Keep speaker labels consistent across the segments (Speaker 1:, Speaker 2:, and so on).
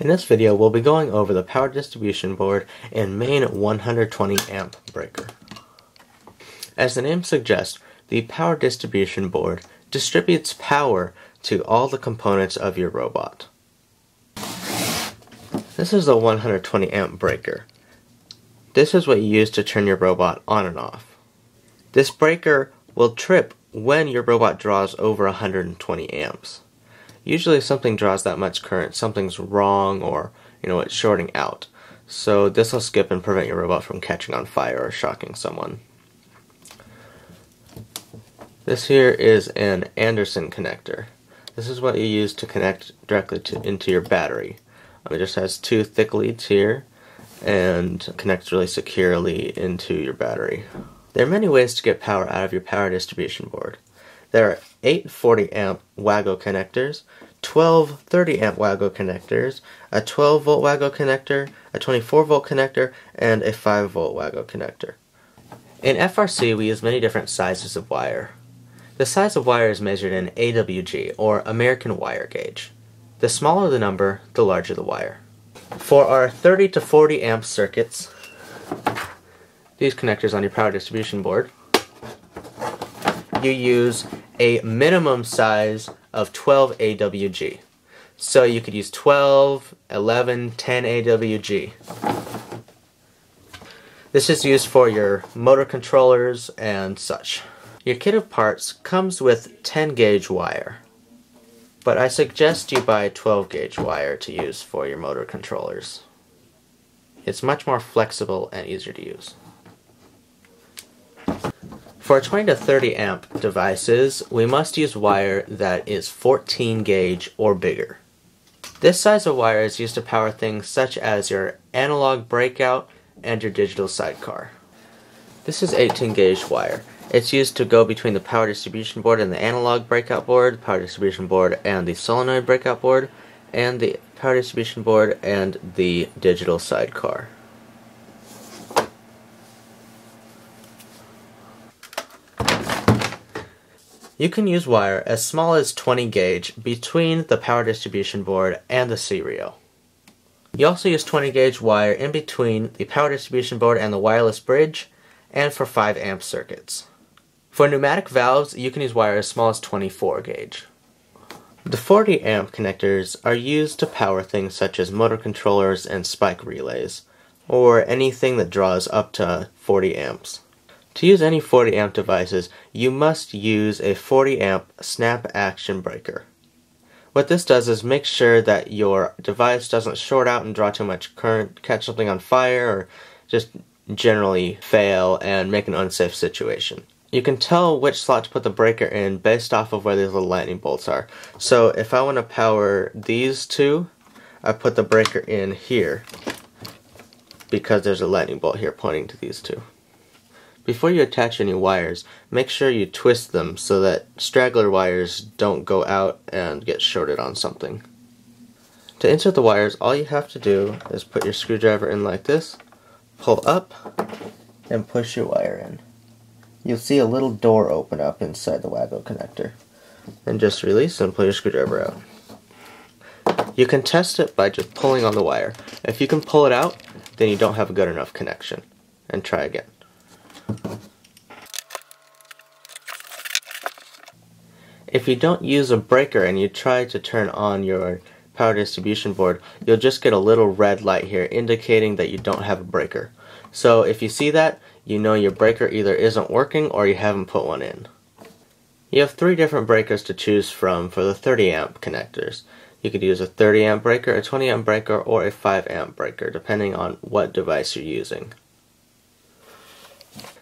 Speaker 1: In this video, we'll be going over the power distribution board and main 120 amp breaker. As the name suggests, the power distribution board distributes power to all the components of your robot. This is a 120 amp breaker. This is what you use to turn your robot on and off. This breaker will trip when your robot draws over 120 amps. Usually if something draws that much current, something's wrong or, you know, it's shorting out. So this will skip and prevent your robot from catching on fire or shocking someone. This here is an Anderson connector. This is what you use to connect directly to, into your battery. Um, it just has two thick leads here and connects really securely into your battery. There are many ways to get power out of your power distribution board. There are 8 40 amp WAGO connectors, 12 30 amp WAGO connectors, a 12 volt WAGO connector, a 24 volt connector, and a 5 volt WAGO connector. In FRC, we use many different sizes of wire. The size of wire is measured in AWG, or American Wire Gauge. The smaller the number, the larger the wire. For our 30 to 40 amp circuits, these connectors on your power distribution board, you use a minimum size of 12 AWG. So you could use 12, 11, 10 AWG. This is used for your motor controllers and such. Your kit of parts comes with 10 gauge wire, but I suggest you buy 12 gauge wire to use for your motor controllers. It's much more flexible and easier to use. For 20 to 30 amp devices, we must use wire that is 14 gauge or bigger. This size of wire is used to power things such as your analog breakout and your digital sidecar. This is 18 gauge wire. It's used to go between the power distribution board and the analog breakout board, the power distribution board and the solenoid breakout board, and the power distribution board and the digital sidecar. You can use wire as small as 20 gauge between the power distribution board and the cRIO. You also use 20 gauge wire in between the power distribution board and the wireless bridge and for 5 amp circuits. For pneumatic valves, you can use wire as small as 24 gauge. The 40 amp connectors are used to power things such as motor controllers and spike relays, or anything that draws up to 40 amps. To use any 40 amp devices, you must use a 40 amp snap action breaker. What this does is make sure that your device doesn't short out and draw too much current, catch something on fire, or just generally fail and make an unsafe situation. You can tell which slot to put the breaker in based off of where these little lightning bolts are. So if I want to power these two, I put the breaker in here because there's a lightning bolt here pointing to these two. Before you attach any wires, make sure you twist them so that straggler wires don't go out and get shorted on something. To insert the wires, all you have to do is put your screwdriver in like this, pull up, and push your wire in you'll see a little door open up inside the WAGO connector. And just release and pull your screwdriver out. You can test it by just pulling on the wire. If you can pull it out, then you don't have a good enough connection. And try again. If you don't use a breaker and you try to turn on your power distribution board, you'll just get a little red light here indicating that you don't have a breaker. So if you see that, you know your breaker either isn't working or you haven't put one in. You have three different breakers to choose from for the 30 amp connectors. You could use a 30 amp breaker, a 20 amp breaker, or a 5 amp breaker, depending on what device you're using.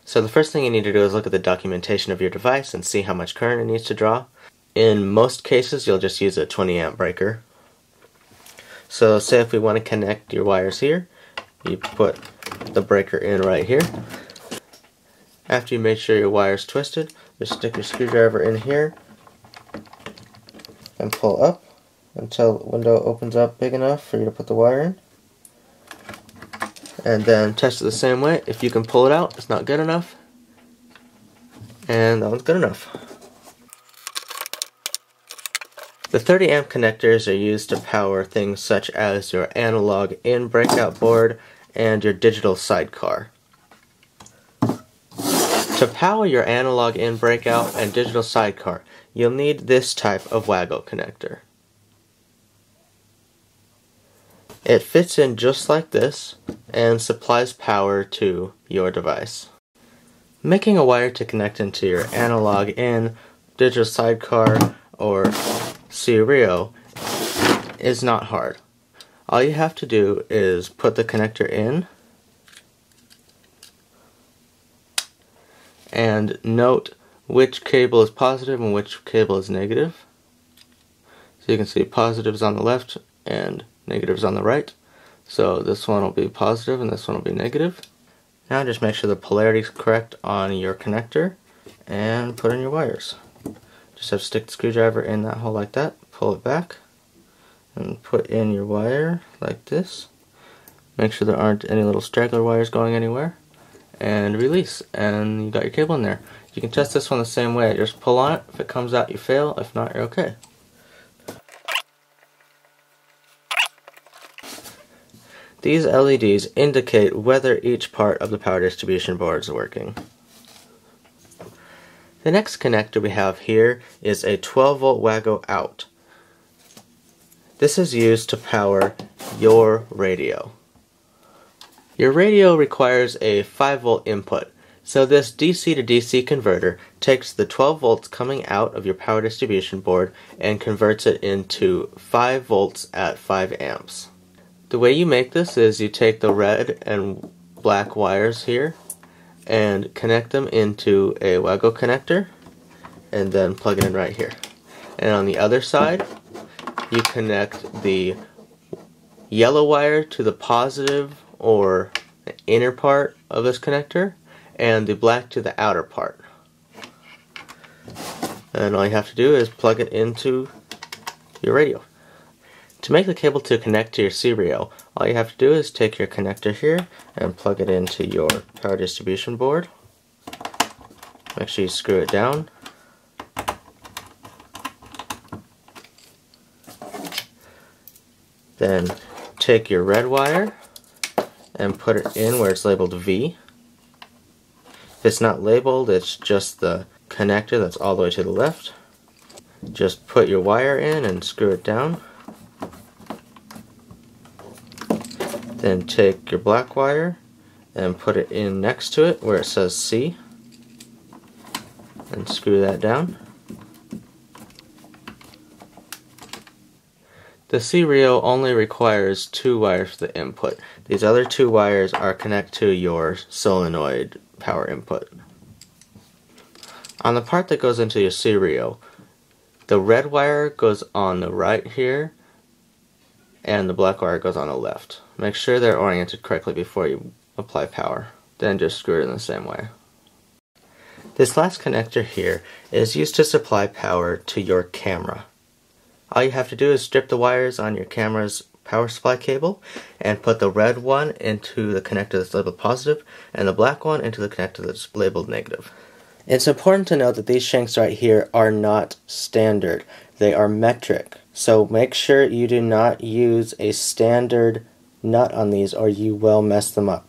Speaker 1: So the first thing you need to do is look at the documentation of your device and see how much current it needs to draw. In most cases, you'll just use a 20 amp breaker. So say if we want to connect your wires here, you put the breaker in right here. After you make sure your wire is twisted, just stick your screwdriver in here and pull up until the window opens up big enough for you to put the wire in. And then test it the same way. If you can pull it out, it's not good enough. And that one's good enough. The The 30 amp connectors are used to power things such as your analog in breakout board and your digital sidecar. To power your analog in breakout and digital sidecar, you'll need this type of WAGO connector. It fits in just like this and supplies power to your device. Making a wire to connect into your analog in, digital sidecar, or cRIO is not hard. All you have to do is put the connector in and note which cable is positive and which cable is negative. So you can see positives on the left and negatives on the right. So this one will be positive and this one will be negative. Now just make sure the polarity is correct on your connector and put in your wires. Just have stick the screwdriver in that hole like that, pull it back, and put in your wire like this. Make sure there aren't any little straggler wires going anywhere, and release, and you got your cable in there. You can test this one the same way, just pull on it, if it comes out you fail, if not you're okay. These LEDs indicate whether each part of the power distribution board is working. The next connector we have here is a 12 volt WAGO out. This is used to power your radio. Your radio requires a 5 volt input, so this DC to DC converter takes the 12 volts coming out of your power distribution board and converts it into 5 volts at 5 amps. The way you make this is you take the red and black wires here and connect them into a WAGO connector and then plug it in right here. And on the other side, you connect the yellow wire to the positive or inner part of this connector and the black to the outer part. And all you have to do is plug it into your radio. To make the cable to connect to your cRIO, all you have to do is take your connector here and plug it into your power distribution board. Make sure you screw it down. Then take your red wire and put it in where it's labeled V. If it's not labeled, it's just the connector that's all the way to the left. Just put your wire in and screw it down. Then take your black wire and put it in next to it where it says C and screw that down. The cRIO only requires two wires for the input. These other two wires are connect to your solenoid power input. On the part that goes into your cRIO, the red wire goes on the right here and the black wire goes on the left. Make sure they're oriented correctly before you apply power. Then just screw it in the same way. This last connector here is used to supply power to your camera. All you have to do is strip the wires on your camera's power supply cable and put the red one into the connector that's labeled positive and the black one into the connector that's labeled negative. It's important to note that these shanks right here are not standard. They are metric. So make sure you do not use a standard nut on these or you will mess them up.